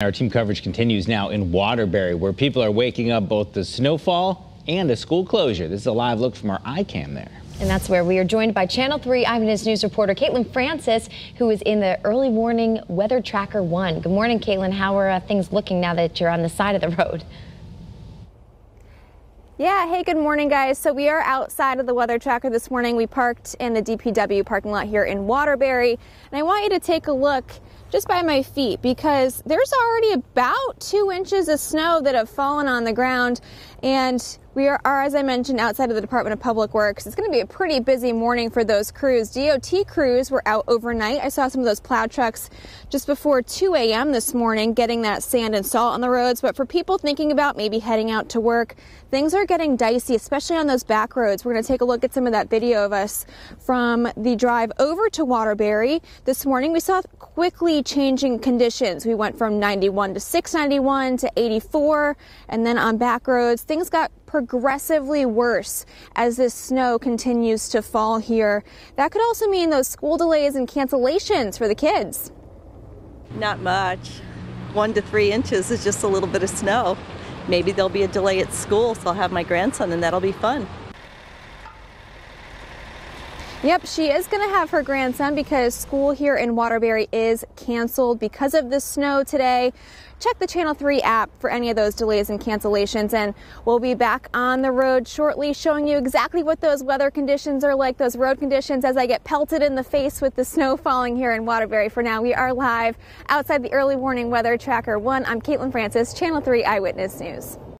Our team coverage continues now in Waterbury, where people are waking up both the snowfall and a school closure. This is a live look from our iCam there. And that's where we are joined by Channel 3 Eyewitness News reporter Caitlin Francis, who is in the early warning weather tracker one. Good morning, Caitlin. How are uh, things looking now that you're on the side of the road? Yeah, hey, good morning, guys. So we are outside of the weather tracker this morning. We parked in the DPW parking lot here in Waterbury, and I want you to take a look just by my feet because there's already about two inches of snow that have fallen on the ground. And we are, are, as I mentioned, outside of the Department of Public Works. It's going to be a pretty busy morning for those crews. DOT crews were out overnight. I saw some of those plow trucks just before 2 a.m. this morning getting that sand and salt on the roads. But for people thinking about maybe heading out to work, things are getting dicey, especially on those back roads. We're going to take a look at some of that video of us from the drive over to Waterbury. This morning, we saw quickly changing conditions. We went from 91 to 691 to 84, and then on back roads, things got progressively worse as this snow continues to fall here. That could also mean those school delays and cancellations for the kids. Not much. One to three inches is just a little bit of snow. Maybe there'll be a delay at school, so I'll have my grandson, and that'll be fun. Yep, she is going to have her grandson because school here in Waterbury is canceled because of the snow today. Check the Channel 3 app for any of those delays and cancellations, and we'll be back on the road shortly showing you exactly what those weather conditions are like, those road conditions as I get pelted in the face with the snow falling here in Waterbury. For now, we are live outside the early warning weather tracker 1. I'm Caitlin Francis, Channel 3 Eyewitness News.